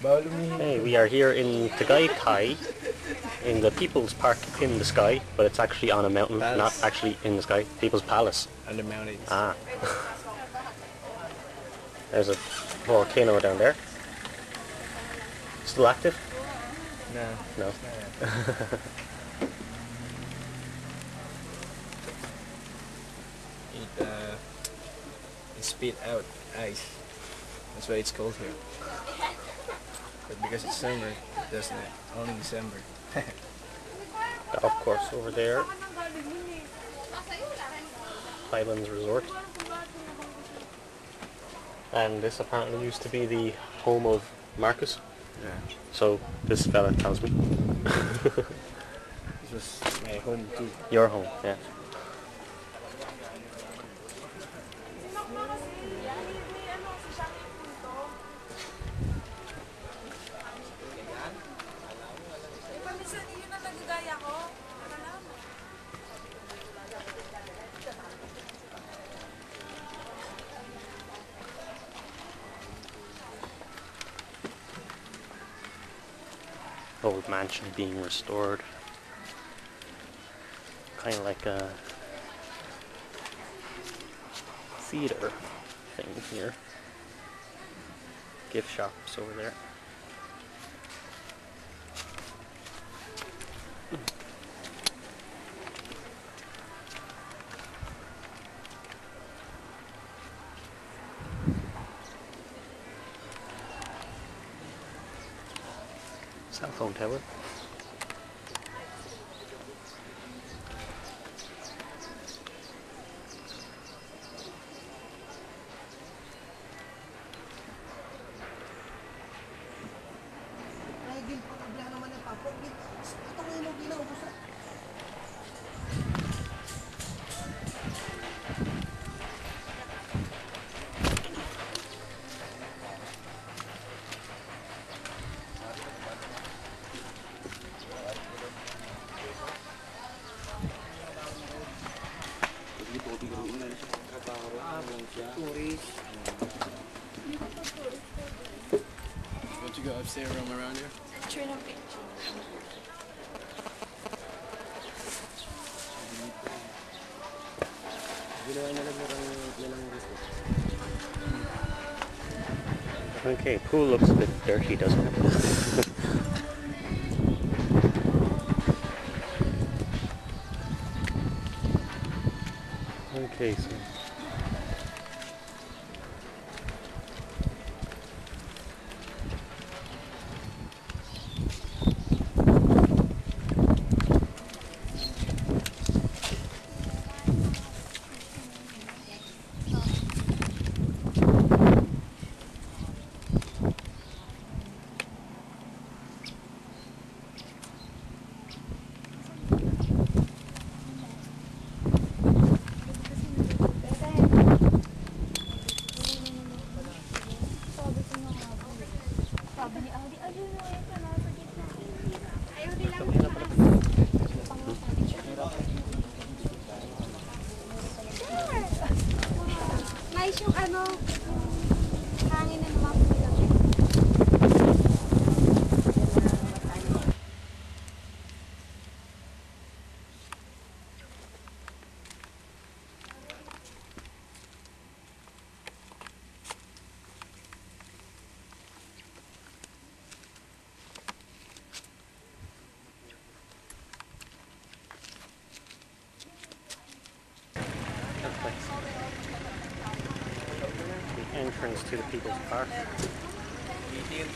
Hey, we are here in Tagaytay, in the People's Park in the sky, but it's actually on a mountain, Palace. not actually in the sky. People's Palace. On the mountains. Ah. There's a volcano down there. Still active? No. No. It, uh, it spit out ice. That's why it's cold here. But because it's summer, it doesn't. It? Only December. Golf course over there. Highlands Resort. And this apparently used to be the home of Marcos. Yeah. So this fella tells me. This was my home too. Your home, yeah. Old mansion being restored. Kind of like a theater thing here. Gift shops over there. Phone tower. Want to go upstairs roam around here? Ng picture. Okay, pool looks a bit dirty, doesn't it? okay, so entrance to the People's Park.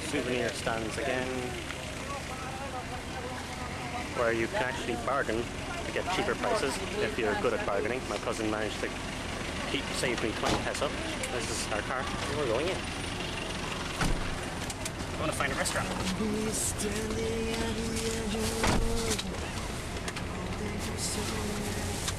Souvenir stands again, where you can actually bargain to get cheaper prices if you're good at bargaining. My cousin managed to keep save me 20 pesos. This is our car. We're going in. I want to find a restaurant. Standing at the edge of the